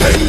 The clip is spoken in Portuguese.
Hey!